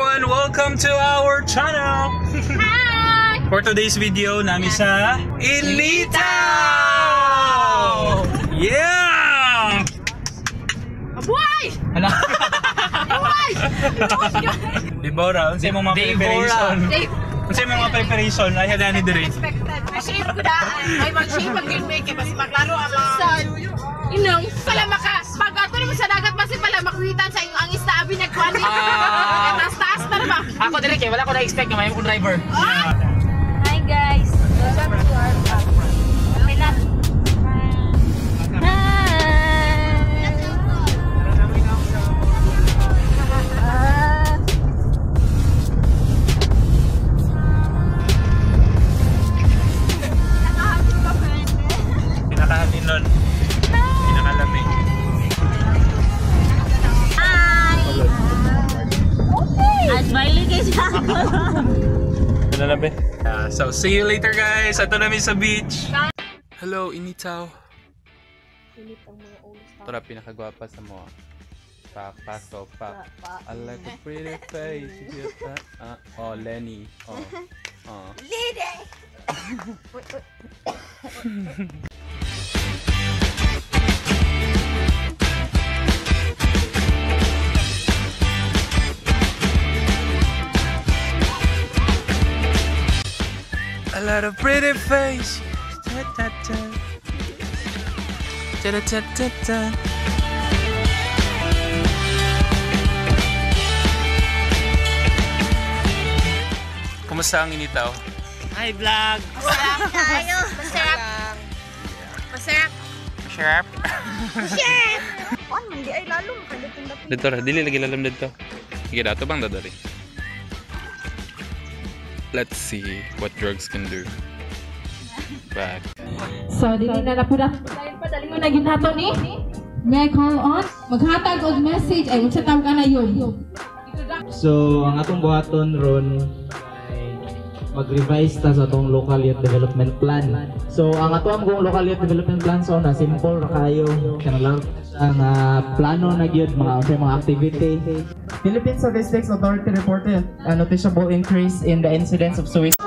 everyone! Welcome to our channel! Hi! For today's video, namin sa Inlitaw! Yeah! Buhay! Ano? Buhay! Deborah, unsa mo mga preparation? Unsa mo mga preparation? Ay, hada ni Dre. Mag-shave ko daan. Ay, mag-shave, mag-green make it. Basta maglaro ang mga... Inong, pala maka, pag ato naman sa dagat, basta pala makuhitan sa iyong angis na abi Ako direct eh, wala ko na-expect na may driver. Hi Ano na be? Yeah, so, see you later guys! Ato namin sa beach! Hello, Initaw! Ito na pinakagwapa sa mo. Pak, paso, pak. I like a pretty face. You get that? Ah, oh, Lenny. Oh. Oh. A lot of pretty face. Ta ta ta. Ta ta ta ta ta. Kumusta ang initaw? Hi vlog! Masarap tayo. Masarap. Masarap. Sharp. Ano, hindi ay lalo. Makalitin-lapin. Dito ra, dili lagi lalam dito. Sige dato bang dadali. Let's see what drugs can do. Back. So, dili na na po na. Dahil pa, dali mo na ginato ni. May call on? Maghatag og message. Ay, magsatawag ka na yun. So, ang atong buhaton ron mag-revise ta sa atong local youth development plan. So, ang atong kong local youth development plan so na simple ra kayo. Kanalang ang ah, plano na gyud mga unsay mga activity. Philippine Statistics Authority reported a noticeable increase in the incidence of suicide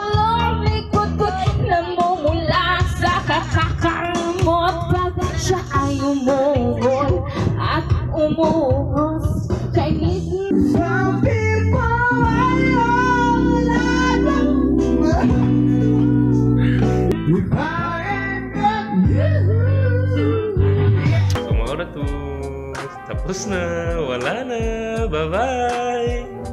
Tapos na. Wala na. Bye-bye.